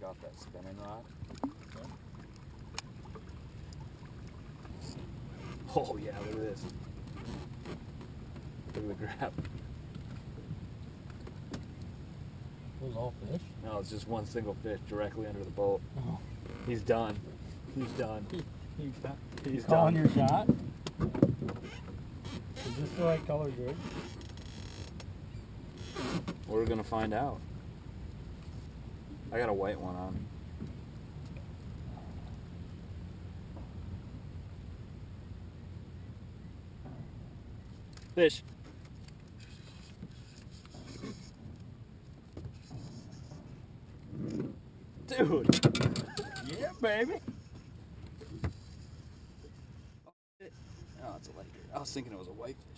drop uh, that spinning rod. Oh yeah, look at this. Look at the graph. Those all fish? No, it's just one single fish directly under the boat. Oh. He's done. He's done. You got, He's calling done. your shot? Is this the right color jig? We're gonna find out. I got a white one on. Fish. Dude. Yeah, baby. Oh, oh it's a light I was thinking it was a whitefish.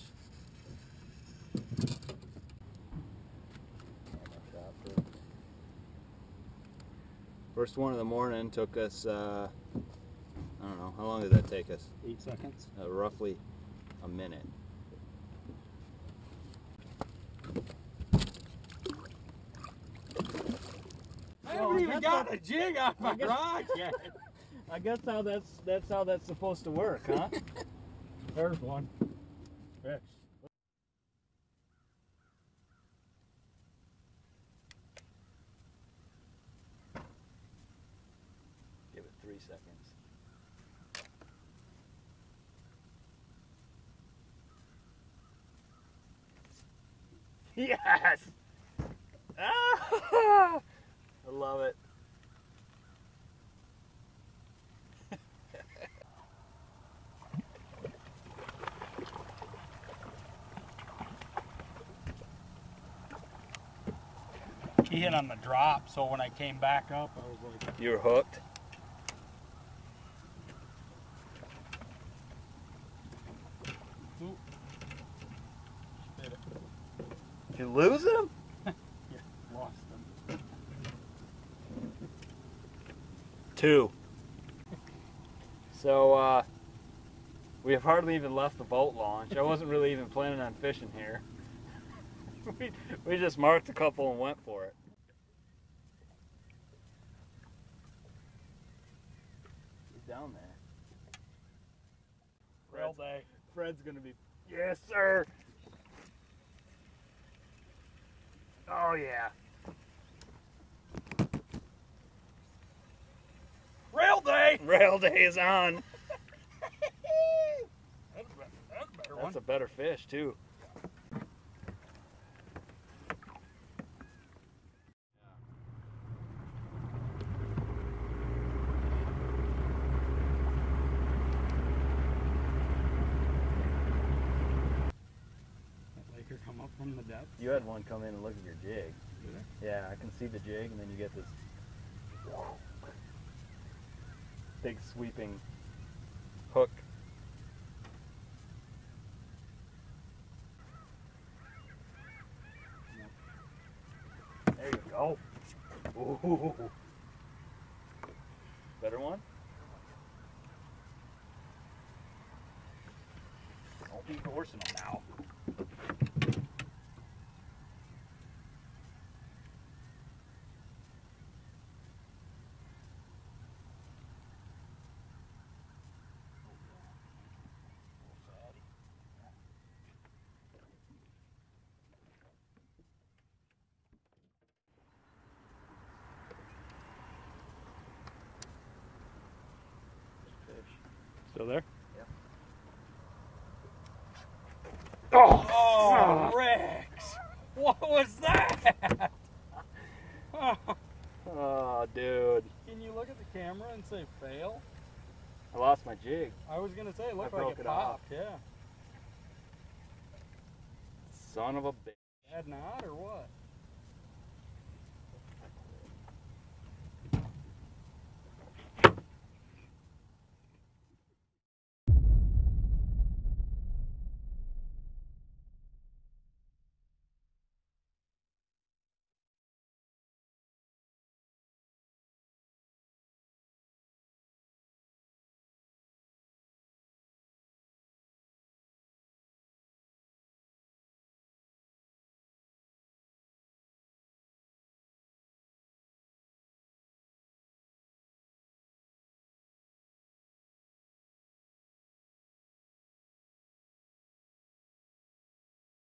First one of the morning took us, uh, I don't know, how long did that take us? Eight seconds. Uh, roughly a minute. I haven't even got what- a jig on my guess- rod yet. I guess how that's that's how that's supposed to work, huh? There's one. Fish. Give it three seconds. Yes! Ah! I love it. He hit on the drop, so when I came back up, I was like, You're hooked. Ooh. Spit it. Did you lose them? Yeah, lost him. Two. So, uh, we have hardly even left the boat launch. I wasn't really even planning on fishing here. we, we just marked a couple and went for it. He's down there. Real day. Fred's gonna be. Yes, sir. Oh yeah. Rail day! Rail day is on. That's a, that's a better That's a better fish too. That Laker come up from the depth. You had one come in and look at your jig. Yeah, I can see the jig, and then you get this big sweeping hook. There you go. Ooh. Better one? Don't be them now. Still there? Yep. Oh, oh Rex! What was that? Oh, Oh, dude. Can you look at the camera and say fail? I lost my jig. I was gonna say it looked I like it it off. popped. Yeah. Son of a bitch. Bad knot or what?